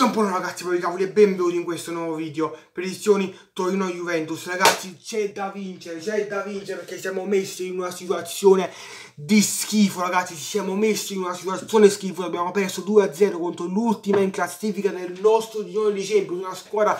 Buongiorno ragazzi, voi cavoli e benvenuti in questo nuovo video. Predizioni Torino-Juventus Ragazzi c'è da vincere, c'è da vincere perché siamo messi in una situazione di schifo ragazzi. Ci siamo messi in una situazione schifo. Abbiamo perso 2-0 contro l'ultima in classifica del nostro girone di Champions Una squadra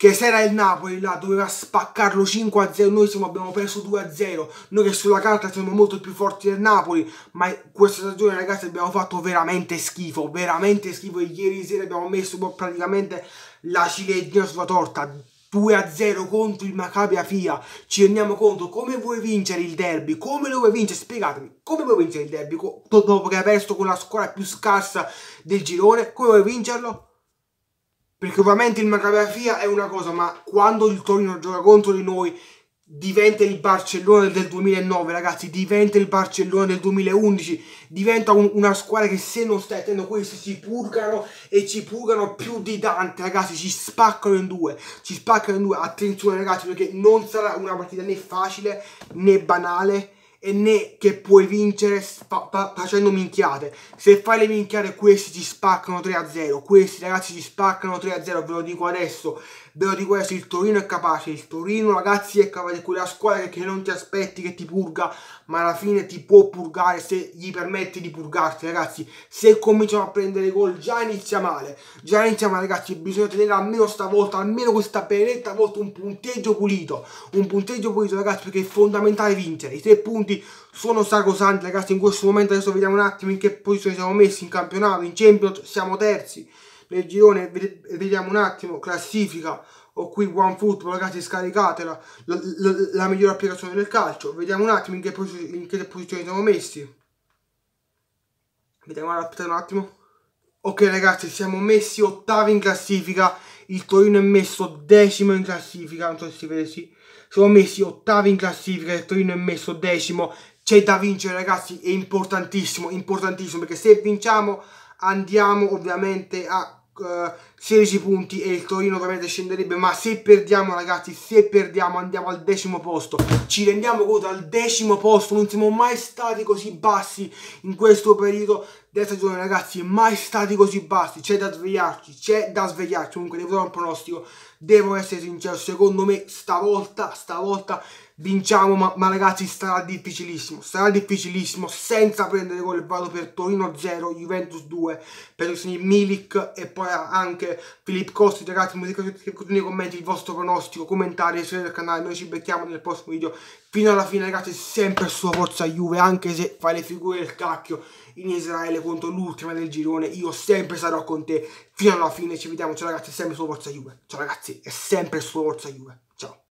che se era il Napoli là doveva spaccarlo 5-0 Noi siamo, abbiamo perso 2-0 Noi che sulla carta siamo molto più forti del Napoli Ma questa stagione ragazzi abbiamo fatto veramente schifo Veramente schifo Ieri sera abbiamo messo praticamente la ciliegina sulla torta 2 a 0 contro il Maccabi Fia. Ci rendiamo conto come vuoi vincere il derby? Come lo vuoi vincere? Spiegatemi, come vuoi vincere il derby dopo che hai perso con la squadra più scarsa del girone? Come vuoi vincerlo? Perché ovviamente il Maccabi Fia è una cosa, ma quando il Torino gioca contro di noi diventa il Barcellona del 2009 ragazzi diventa il Barcellona del 2011 diventa un, una squadra che se non stai attento questi si purgano e ci purgano più di Dante ragazzi ci spaccano in due ci spaccano in due. Attenzione ragazzi perché non sarà una partita né facile né banale né che puoi vincere facendo minchiate. Se fai le minchiate questi ti spaccano 3-0, questi ragazzi ti spaccano 3-0, ve lo dico adesso, ve lo dico adesso, il Torino è capace, il Torino ragazzi è capace, quella squadra che non ti aspetti che ti purga, ma alla fine ti può purgare se gli permetti di purgarti ragazzi, se cominciano a prendere gol già inizia male, già inizia male ragazzi, bisogna tenere almeno stavolta, almeno questa benedetta volta un punteggio pulito, un punteggio pulito ragazzi perché è fondamentale vincere, i tre punti punti. Sono sacrosanti ragazzi in questo momento. Adesso vediamo un attimo in che posizione siamo messi in campionato in Champions. Siamo terzi nel girone. Vediamo un attimo. Classifica. Ho qui OneFootball ragazzi scaricatela. La, la, la, migliore applicazione del calcio. Vediamo un attimo in che, in che posizione siamo messi. Vediamo un attimo. Ok ragazzi siamo messi ottavi in classifica il Torino è messo decimo in classifica non so se si vede sì. Siamo messi ottavi in classifica, il Torino è messo decimo, c'è da vincere ragazzi, è importantissimo, importantissimo, perché se vinciamo andiamo ovviamente a uh, 16 punti e il Torino ovviamente scenderebbe, ma se perdiamo ragazzi, se perdiamo andiamo al decimo posto, ci rendiamo conto al decimo posto, non siamo mai stati così bassi in questo periodo della stagione ragazzi, mai stati così bassi, c'è da svegliarci, c'è da svegliarci, comunque devo dare un pronostico, devo essere sincero, secondo me stavolta, stavolta vinciamo, ma, ma, ragazzi sarà difficilissimo, sarà difficilissimo. Senza prendere gol, vado per Torino 0, Juventus 2, per Milik e poi anche Filippo Costi, ragazzi, mi scrivete nei commenti il vostro pronostico, commentari, iscrivetevi al canale, noi ci becchiamo nel prossimo video, fino alla fine ragazzi, sempre sua forza Juve, anche se fai le figure del cacchio in Israele contro l'ultima del girone, io sempre sarò con te, fino alla fine ci vediamo, ciao ragazzi, sempre sua forza Juve, ciao ragazzi, è sempre sua forza Juve, ciao.